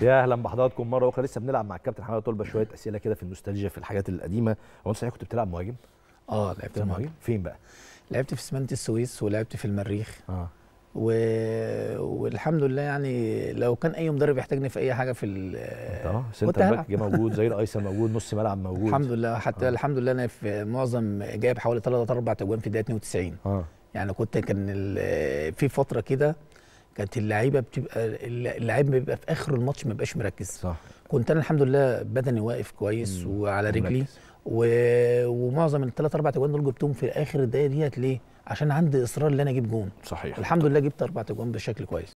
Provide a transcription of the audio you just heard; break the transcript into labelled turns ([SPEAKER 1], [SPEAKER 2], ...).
[SPEAKER 1] يا أهلا بحضراتكم مرة أخرى. لسه بنلعب مع الكابتن حمادة طلبة شوية أسئلة كده في النوستالجيا في الحاجات القديمة. هو أنت صحيح كنت بتلعب مهاجم؟
[SPEAKER 2] آه لعبت مهاجم.
[SPEAKER 1] فين بقى؟
[SPEAKER 2] لعبت في اسمنت السويس ولعبت في المريخ.
[SPEAKER 1] آه.
[SPEAKER 2] و... والحمد لله يعني لو كان أي مدرب يحتاجني في أي حاجة في ال... آه
[SPEAKER 1] center. back جه موجود زي الأيسر موجود نص ملعب موجود.
[SPEAKER 2] الحمد لله. حتى
[SPEAKER 1] آه.
[SPEAKER 2] الحمد لله أنا في معظم جايب حوالي 3 4 اجوان في الدقيقة 92
[SPEAKER 1] آه.
[SPEAKER 2] يعني كنت كان في فترة كده كانت اللعيبة بتبقى اللعيب بيبقى في آخر الماتش ما بيبقاش مركز
[SPEAKER 1] صح
[SPEAKER 2] كنت أنا الحمد لله بدني واقف كويس
[SPEAKER 1] مم.
[SPEAKER 2] وعلى رجلي. و... ومعظم الثلاث أربع اجوان دول جبتهم في آخر الدقايق ديت ليه؟ عشان عندي إصرار إن أنا أجيب جون
[SPEAKER 1] صحيح
[SPEAKER 2] الحمد لله جبت أربع اجوان بشكل كويس